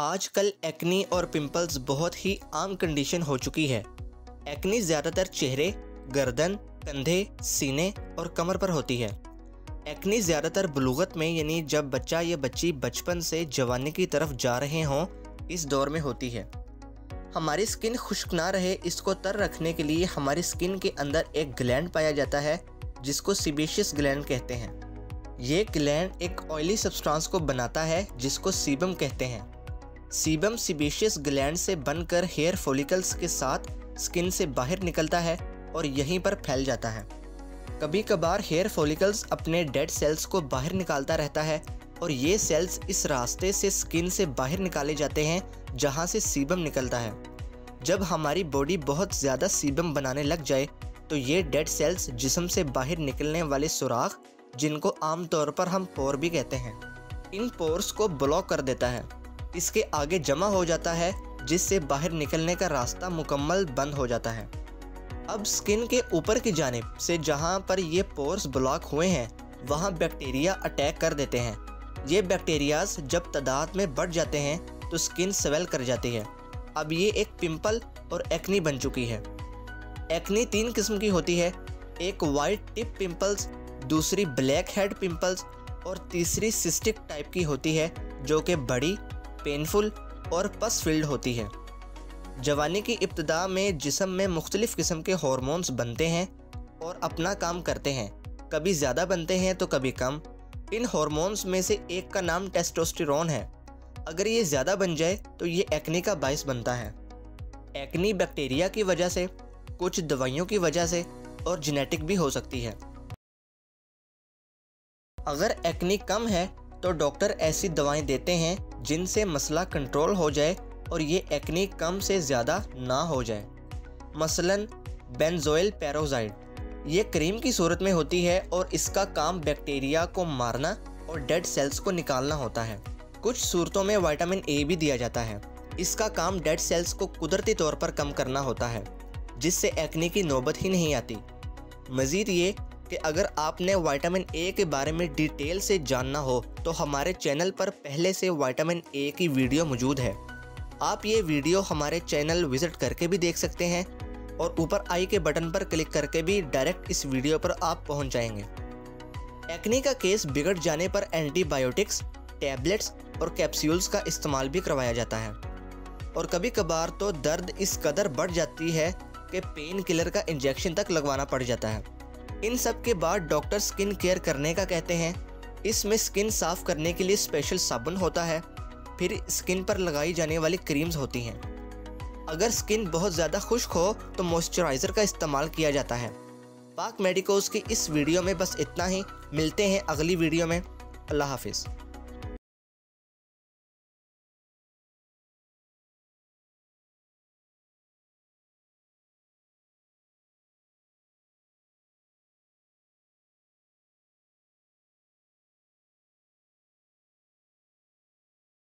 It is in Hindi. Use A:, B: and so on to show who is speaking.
A: आजकल एक्नी और पिंपल्स बहुत ही आम कंडीशन हो चुकी है। एक्नी ज़्यादातर चेहरे, गर्दन, कंधे, सीने और कमर पर होती है। एक्नी ज़्यादातर बलूगत में, यानी जब बच्चा या बच्ची बचपन से जवानी की तरफ़ जा रहे हों, इस दौर में होती है। हमारी स्किन खुश्क ना रहे, इसको तर रखने के लिए हमारी स्किन के अंदर एक ग्लैंड पाया जाता है, जिसको सिबेशियस ग्लैंड कहते हैं। ये ग्लैंड एक ऑयली सब्सटेंस को बनाता है, जिसको सीबम कहते हैं। सीबम सिबेशियस ग्लैंड से बनकर हेयर फोलिकल्स के साथ स्किन से बाहर निकलता है और यहीं पर फैल जाता है। कभी कभार हेयर फोलिकल्स अपने डेड सेल्स को बाहर निकालता रहता है और ये सेल्स इस रास्ते से स्किन से बाहर निकाले जाते हैं, जहाँ से सीबम निकलता है। जब हमारी बॉडी बहुत ज़्यादा सीबम बनाने लग जाए तो ये डेड सेल्स जिसम से बाहर निकलने वाले सुराख, जिनको आमतौर पर हम पोर भी कहते हैं, इन पोर्स को ब्लॉक कर देता है। इसके आगे जमा हो जाता है, जिससे बाहर निकलने का रास्ता मुकम्मल बंद हो जाता है। अब स्किन के ऊपर की जानब से जहाँ पर ये पोर्स ब्लॉक हुए हैं, वहाँ बैक्टीरिया अटैक कर देते हैं। ये बैक्टीरियाज जब तादाद में बढ़ जाते हैं तो स्किन स्वेल कर जाती है। अब ये एक पिंपल और एक्नी बन चुकी है। एक्नी तीन किस्म की होती है, एक वाइट टिप पिंपल्स दूसरी ब्लैक हेड पिंपल्स और तीसरी सिस्टिक टाइप की होती है, जो कि बड़ी पेनफुल और पस फ़ील्ड होती है। जवानी की इब्तदा में जिसम में मुख्तलिफ़ किस्म के हॉर्मोन्स बनते हैं और अपना काम करते हैं। कभी ज़्यादा बनते हैं तो कभी कम। इन हॉर्मोन्स में से एक का नाम टेस्टोस्टेरोन है। अगर ये ज़्यादा बन जाए तो ये एक्नी का बायस बनता है। एक्नी बैक्टीरिया की वजह से, कुछ दवाइयों की वजह से और जेनेटिक भी हो सकती है। अगर एक्नी कम है तो डॉक्टर ऐसी दवाएँ देते हैं जिनसे मसला कंट्रोल हो जाए और ये एक्नी कम से ज़्यादा ना हो जाए। मसलन बेंजोइल पेरोजाइड ये क्रीम की सूरत में होती है और इसका काम बैक्टीरिया को मारना और डेड सेल्स को निकालना होता है। कुछ सूरतों में विटामिन ए भी दिया जाता है। इसका काम डेड सेल्स को कुदरती तौर पर कम करना होता है, जिससे एक्नी की नौबत ही नहीं आती। मज़ीद ये कि अगर आपने विटामिन ए के बारे में डिटेल से जानना हो तो हमारे चैनल पर पहले से विटामिन ए की वीडियो मौजूद है। आप ये वीडियो हमारे चैनल विज़िट करके भी देख सकते हैं और ऊपर आई के बटन पर क्लिक करके भी डायरेक्ट इस वीडियो पर आप पहुँच जाएँगे। एक्ने का केस बिगड़ जाने पर एंटीबायोटिक्स टैबलेट्स और कैप्सूल्स का इस्तेमाल भी करवाया जाता है। और कभी कभार तो दर्द इस कदर बढ़ जाती है कि पेन किलर का इंजेक्शन तक लगवाना पड़ जाता है। इन सब के बाद डॉक्टर स्किन केयर करने का कहते हैं। इसमें स्किन साफ़ करने के लिए स्पेशल साबुन होता है। फिर स्किन पर लगाई जाने वाली क्रीम्स होती हैं। अगर स्किन बहुत ज़्यादा खुश्क हो तो मॉइस्चराइज़र का इस्तेमाल किया जाता है। पाक मेडिकोज की इस वीडियो में बस इतना ही। मिलते हैं अगली वीडियो में। अल्लाह हाफिज़।